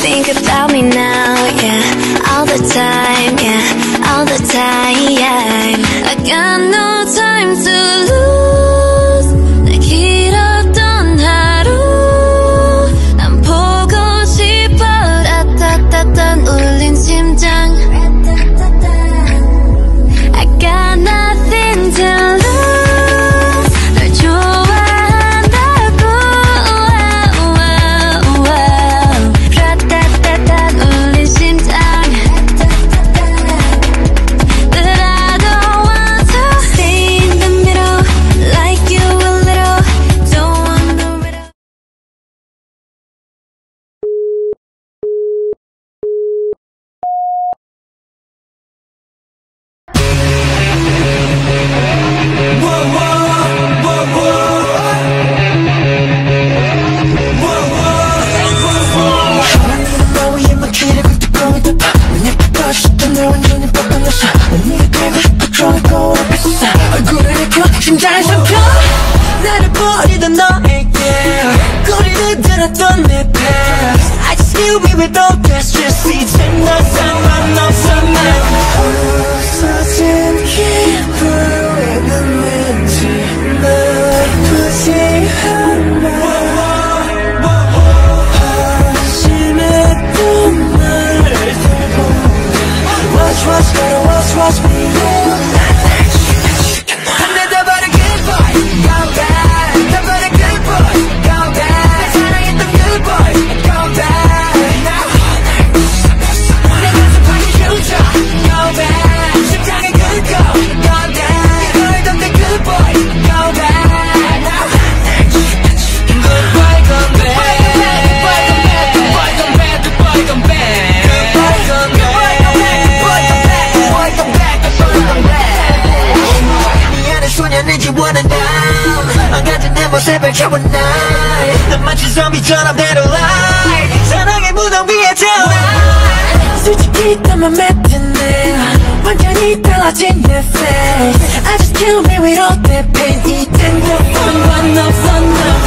think about me now, yeah. All the time, yeah. All the time. 거리를 들었던 내 past I just knew we were the best just 이제 널 상관 가진 내 모습을 채워 난 마치 좀비 전함대로 lie 사랑의 무덤 위에 태어나 솔직히 땀만 맺었네 완전히 달라진 내 face I just kill me with all that pain 이젠 너 상관없어 너